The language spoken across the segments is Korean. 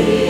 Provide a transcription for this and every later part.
Yeah.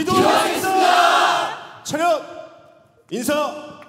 기도하겠습니다. 차렷 인사.